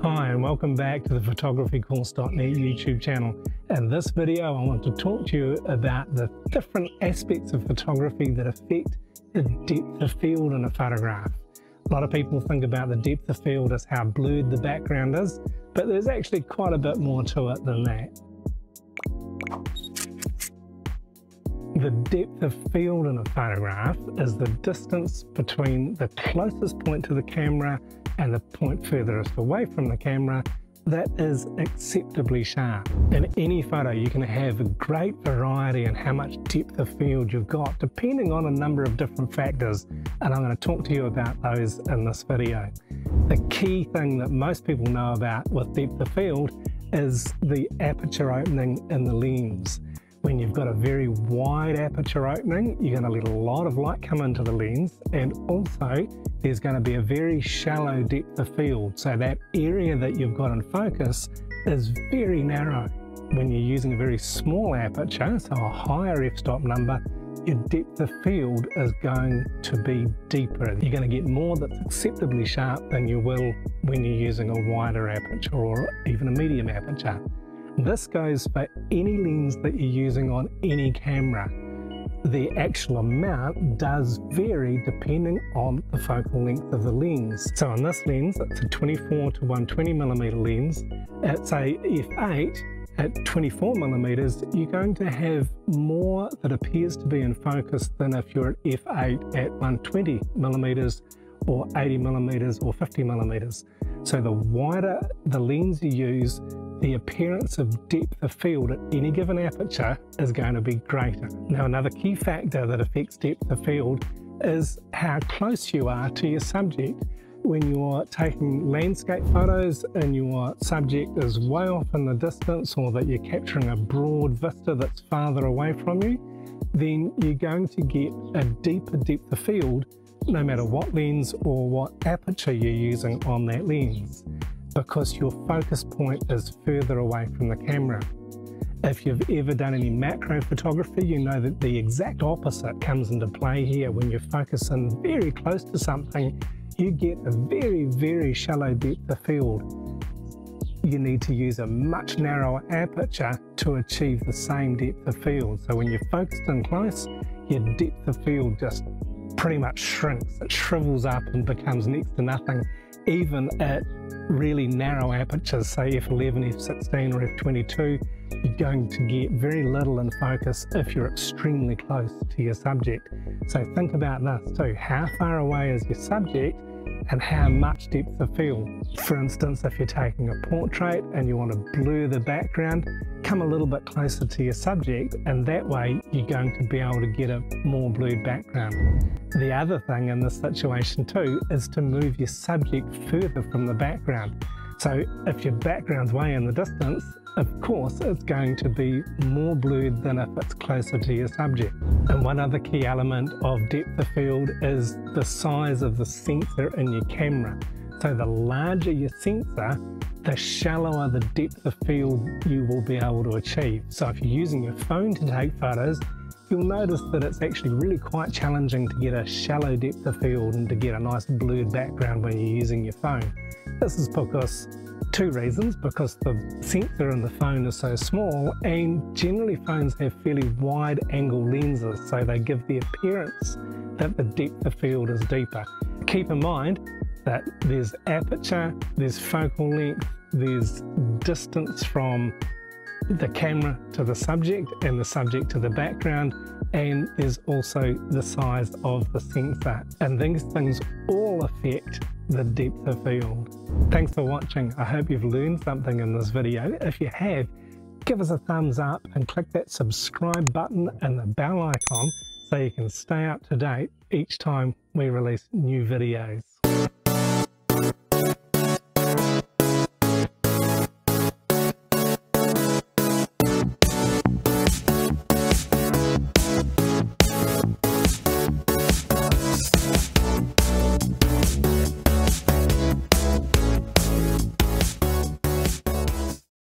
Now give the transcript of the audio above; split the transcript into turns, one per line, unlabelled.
Hi and welcome back to the photographycourse.net YouTube channel. In this video I want to talk to you about the different aspects of photography that affect the depth of field in a photograph. A lot of people think about the depth of field as how blurred the background is, but there's actually quite a bit more to it than that. The depth of field in a photograph is the distance between the closest point to the camera and the point furthest away from the camera that is acceptably sharp. In any photo you can have a great variety in how much depth of field you've got depending on a number of different factors and I'm going to talk to you about those in this video. The key thing that most people know about with depth of field is the aperture opening in the lens. When you've got a very wide aperture opening, you're going to let a lot of light come into the lens and also there's going to be a very shallow depth of field. So that area that you've got in focus is very narrow. When you're using a very small aperture, so a higher f-stop number, your depth of field is going to be deeper. You're going to get more that's acceptably sharp than you will when you're using a wider aperture or even a medium aperture. This goes for any lens that you're using on any camera. The actual amount does vary depending on the focal length of the lens. So on this lens, it's a 24 to 120 millimeter lens. It's a f8 at 24 millimeters, you're going to have more that appears to be in focus than if you're at f8 at 120 millimeters or 80 millimeters or 50 millimeters. So the wider the lens you use, the appearance of depth of field at any given aperture is going to be greater. Now another key factor that affects depth of field is how close you are to your subject. When you're taking landscape photos and your subject is way off in the distance or that you're capturing a broad vista that's farther away from you, then you're going to get a deeper depth of field no matter what lens or what aperture you're using on that lens because your focus point is further away from the camera. If you've ever done any macro photography, you know that the exact opposite comes into play here. When you're focusing very close to something, you get a very, very shallow depth of field. You need to use a much narrower aperture to achieve the same depth of field. So when you're focused in close, your depth of field just pretty much shrinks. It shrivels up and becomes next to nothing, even at really narrow apertures, say f11, f16 or f22, you're going to get very little in focus if you're extremely close to your subject. So think about this too, how far away is your subject and how much depth of field. For instance, if you're taking a portrait and you want to blur the background, come a little bit closer to your subject and that way you're going to be able to get a more blurred background. The other thing in this situation too is to move your subject further from the background. So if your background's way in the distance, of course it's going to be more blurred than if it's closer to your subject. And one other key element of depth of field is the size of the sensor in your camera. So the larger your sensor, the shallower the depth of field you will be able to achieve. So if you're using your phone to take photos, you'll notice that it's actually really quite challenging to get a shallow depth of field and to get a nice blurred background when you're using your phone. This is because two reasons, because the sensor in the phone is so small and generally phones have fairly wide angle lenses so they give the appearance that the depth of field is deeper. Keep in mind that there's aperture, there's focal length, there's distance from the camera to the subject and the subject to the background and there's also the size of the sensor and these things all affect the depth of field. Thanks for watching. I hope you've learned something in this video. If you have, give us a thumbs up and click that subscribe button and the bell icon so you can stay up to date each time we release new videos.